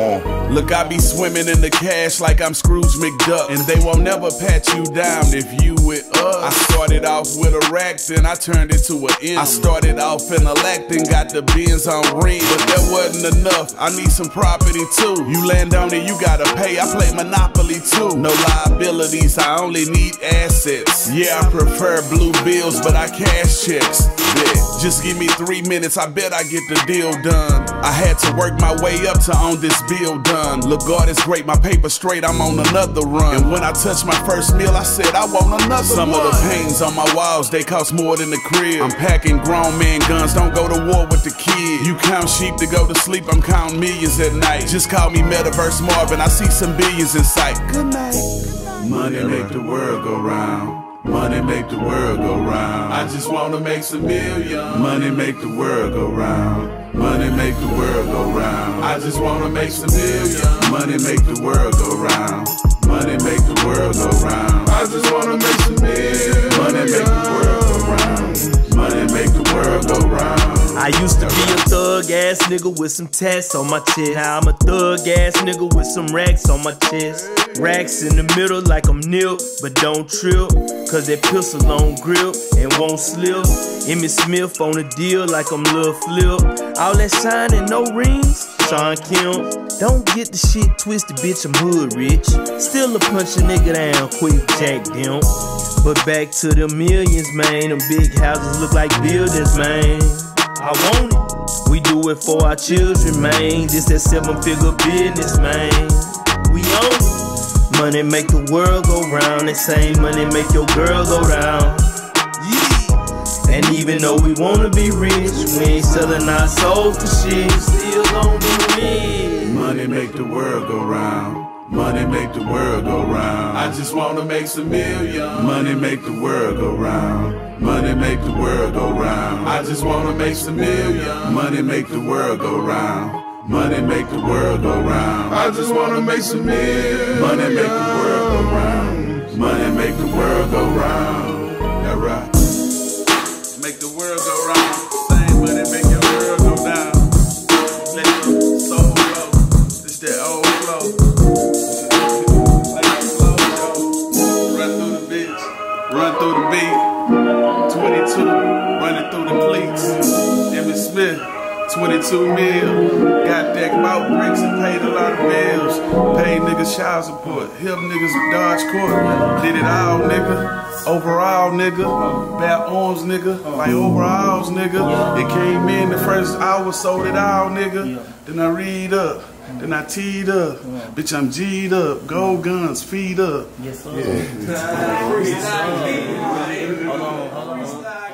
Uh, look, I be swimming in the cash like I'm Scrooge McDuck. And they won't never pat you down if you with us. I started off with a rack, then I turned it to an M. I started off in a lack, then got the bins on ring. But that wasn't enough, I need some property too. You land on it, you gotta pay. I play Monopoly too. No liabilities, I only need assets. Yeah, I prefer blue bills, but I cash checks. Bet. Just give me three minutes, I bet I get the deal done. I had to work my way up to own this bill done. Look, God is great, my paper straight, I'm on another run. And when I touched my first meal, I said, I want another Some one. of the pains on my walls, they cost more than the crib. I'm packing grown man guns, don't go to war with the kid. You count sheep to go to sleep, I'm counting millions at night. Just call me Metaverse Marvin, I see some billions in sight. Good night. Money make the world go round. Money make the world go round. I just wanna make some million. Money make the world go round. Money make the world go round. I just wanna make some million. Money make the world go round. Money make the world go round. I just wanna make some million. Money make the world go round. Money make the world go round. I used to be thug ass nigga with some tats on my chest. Now I'm a thug ass nigga with some racks on my chest. Racks in the middle like I'm nil, but don't trip. Cause that pistol on grip and won't slip. Emmitt Smith on the deal like I'm Lil Flip. All that shine and no rings. Shawn Kemp. Don't get the shit twisted, bitch. I'm hood rich. Still a punch a nigga down quick, Jack Dimp. But back to the millions, man. Them big houses look like buildings, man. I want it. We do it for our children, man. This that seven figure business, man. We own it. Money make the world go round. That same money make your girl go round. Yeah. And even though we wanna be rich, we ain't selling our soul for shit. Still gon' be rich. Money make the world go round. Money make the world go round. I just wanna make some million. Money make the world go round. Money make the world go round. I just wanna make some million. Money make the world go round. Money make the world go round. I just wanna make some million. Money make the world go round. Money make the world go round. That right. Through the beat. 22. Running through the cleats. Emmitt Smith. 22 mil. Got deck mouth bricks and paid a lot of bills. Paid niggas child support. Help niggas dodge court. Did it all, nigga. Overall, nigga. Bad arms, nigga. Like overalls, nigga. It came in the first hour, sold it all, nigga. Then I read up. Then I teed up. Bitch, I'm G'd up. Gold guns, feed up. Yes, sir. Yeah. Hold on.